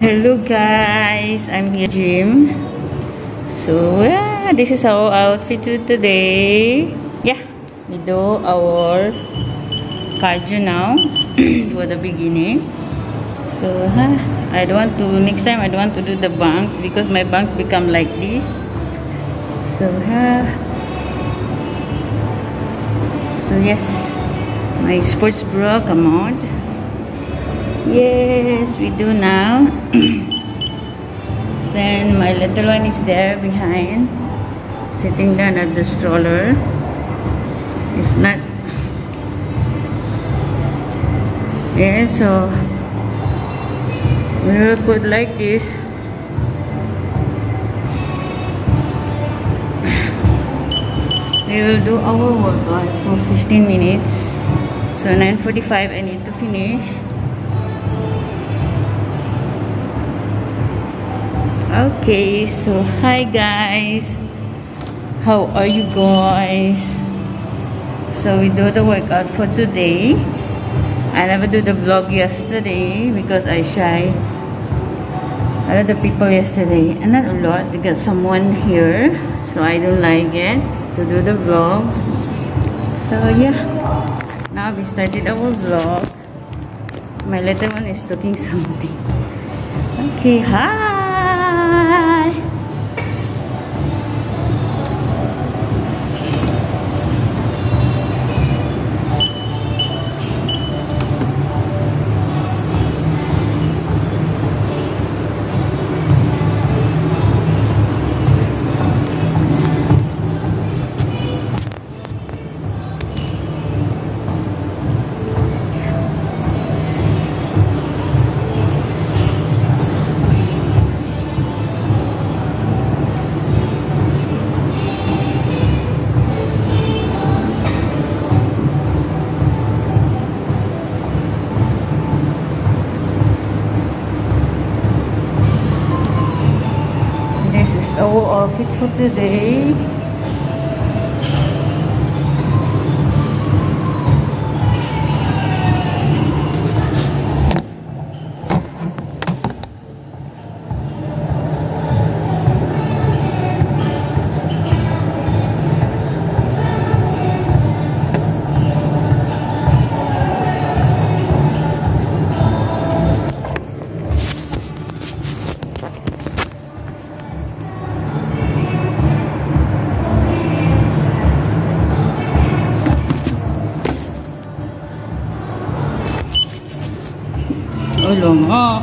Hello guys, I'm here gym. So yeah, this is our outfit today. Yeah, we do our cardio now for the beginning. So huh, I don't want to next time I don't want to do the bunks because my bunks become like this. So huh. So yes, my sports bra come out. Yes, we do now. then my little one is there behind, sitting down at the stroller. If not, yeah, so we will put like this. We will do our workout for 15 minutes. So 9.45 I need to finish. okay so hi guys how are you guys so we do the workout for today I never do the vlog yesterday because I shy. A lot of people yesterday. And not a lot. Got someone here so I don't like it to do the vlog. So yeah. Now we started our vlog. My little one is looking something. Okay hi for today 冷啊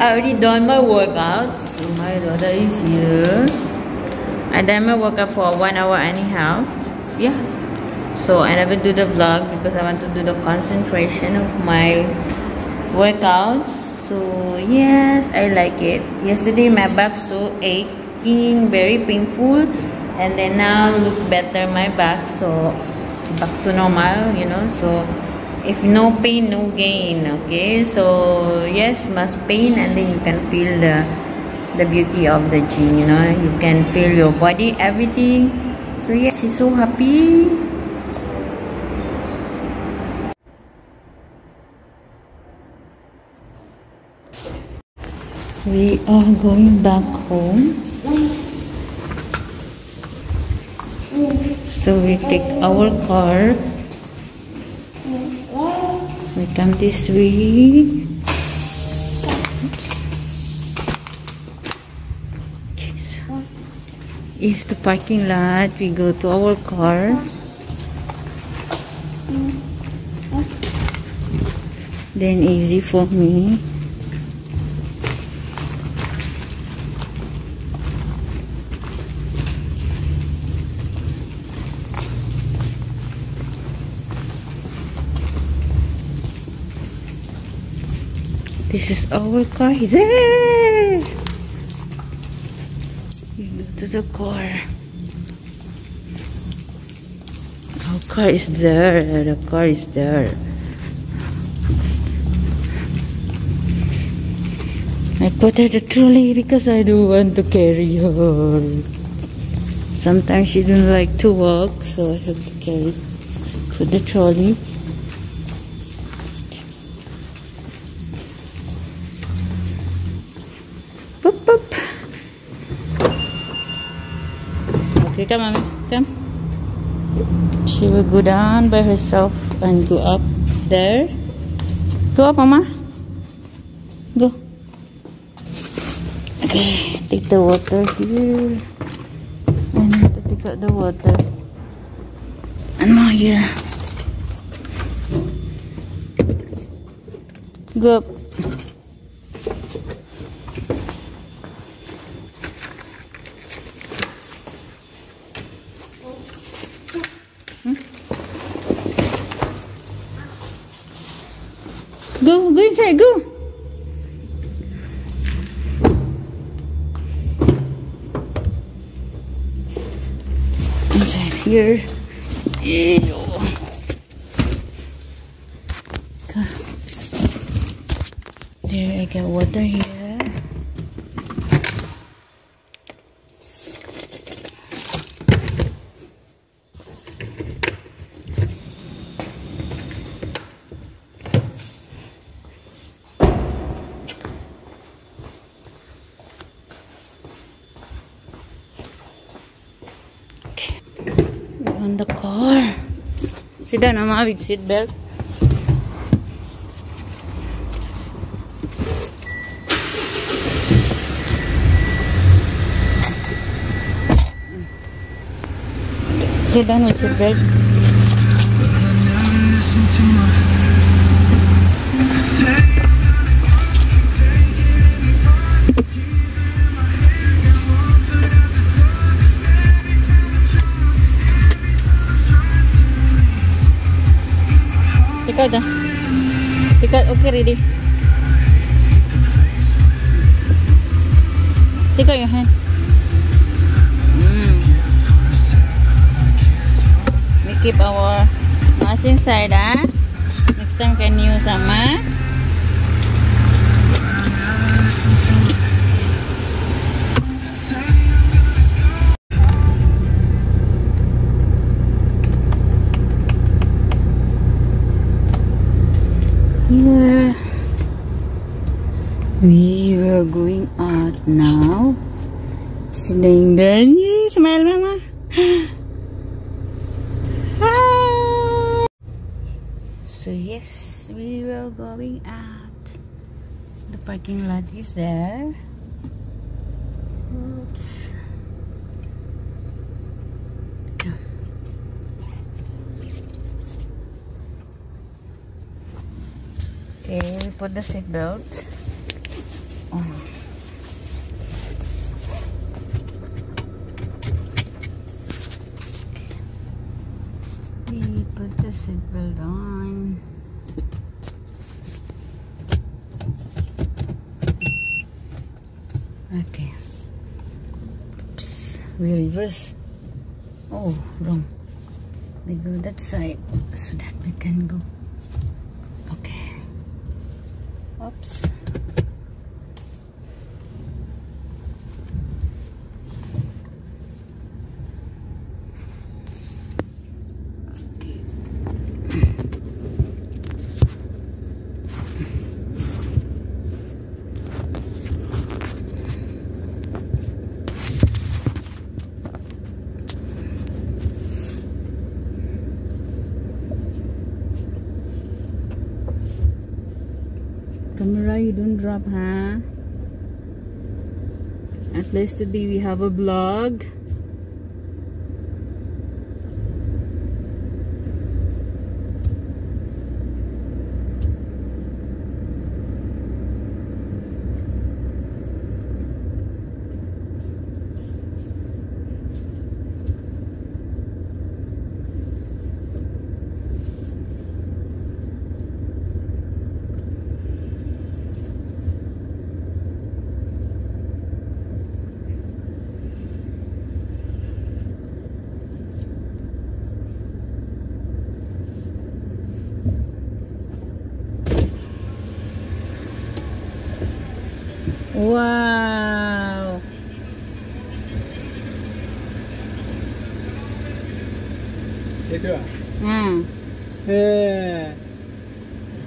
I already done my workout. So my daughter is here. I done my workout for one hour and a half. Yeah. So I never do the vlog because I want to do the concentration of my workouts. So yes, I like it. Yesterday my back so aching, very painful. And then now look better my back. So back to normal, you know. So if no pain no gain okay? So yes must pain and then you can feel the the beauty of the gym you know? You can feel your body everything. So yes she's so happy. We are going back home. So we take our car come this way okay, so is the parking lot. We go to our car. Then easy for me This is our car there. Go to the car. Our car is there. The car is there. I put her the trolley because I don't want to carry her. Sometimes she don't like to walk, so I have to carry put the trolley. Come, mommy. Come. She will go down by herself and go up there. Go up, mama. Go. Okay, take the water here. And have to take out the water. And now here. Go up. Go, go inside, go. Inside here. Ew. There, I got water here. on the car. Sit down, Mama, with seat belt. Sit down with seat belt. The. Take out. Okay, ready. Take your hand. Mm. We keep our mask inside, ah. Next time can use sama. Are going out now. There, yeah, smile, mama. Hi. Ah! So yes, we will going out. The parking lot is there. Oops. Okay, we put the seat belt. On. We put the seatbelt on. Okay. Oops. We reverse. Oh, wrong. We go that side so that we can go. Okay. Oops. Drop huh? At least today we have a vlog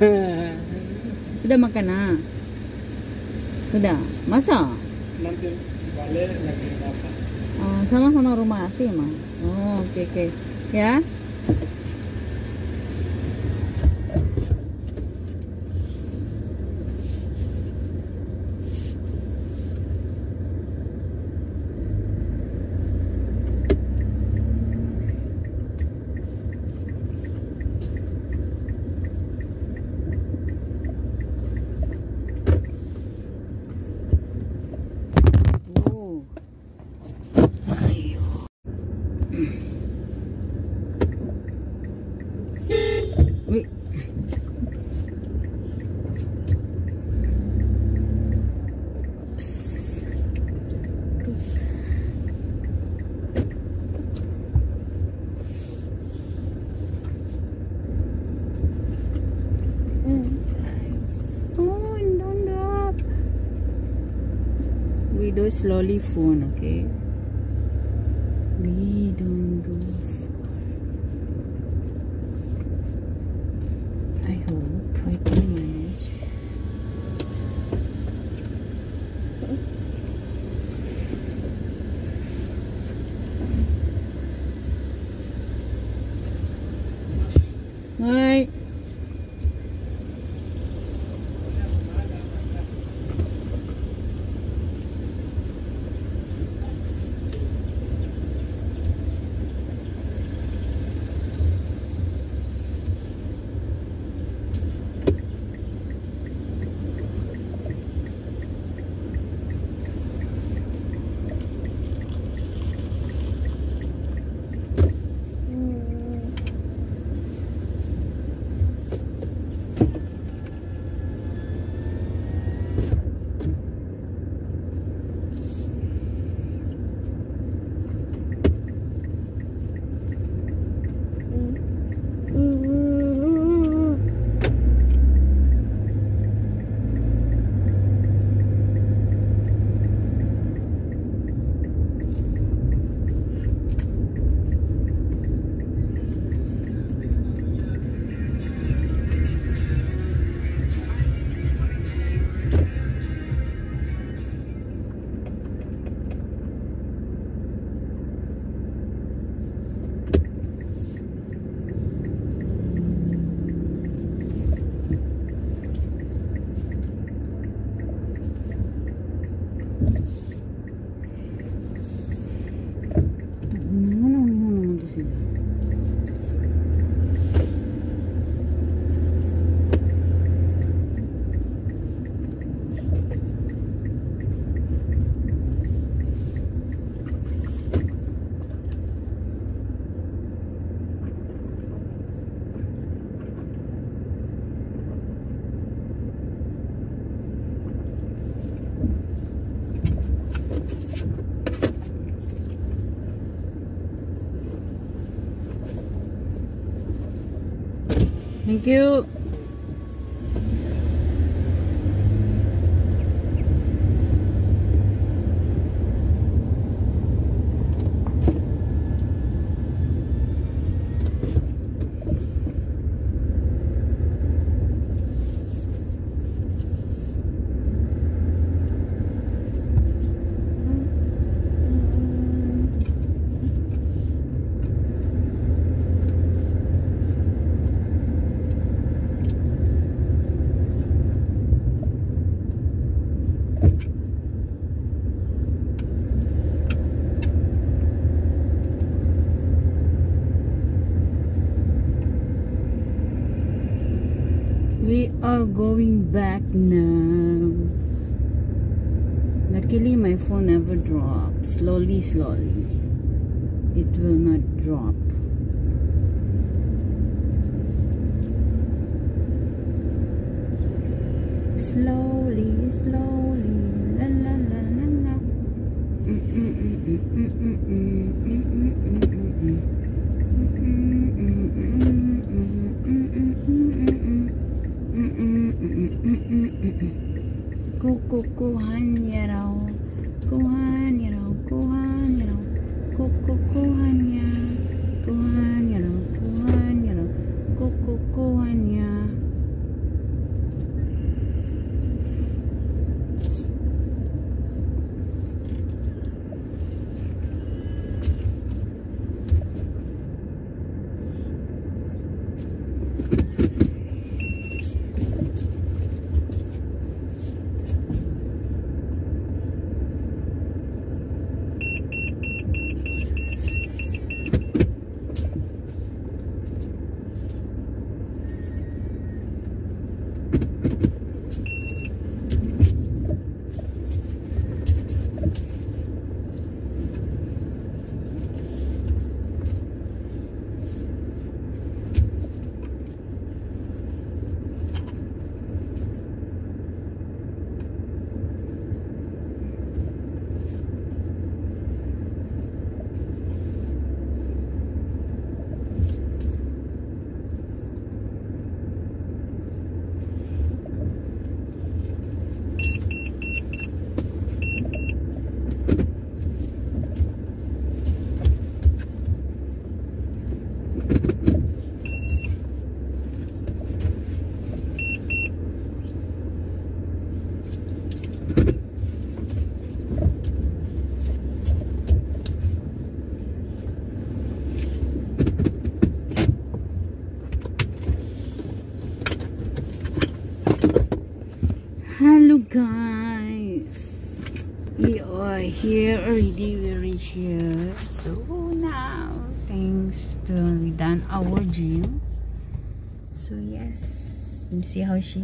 Sudah makan ah? Sudah. Masa? Nanti balik lagi masak. Oh, sama sama rumah asli emang. Oh, oke oke. Ya. Slowly phone, okay? Thank you. we are going back now luckily my phone never drops slowly slowly. It will not drop kukuhan. We reach here so now thanks to we done our gym. So yes you see how she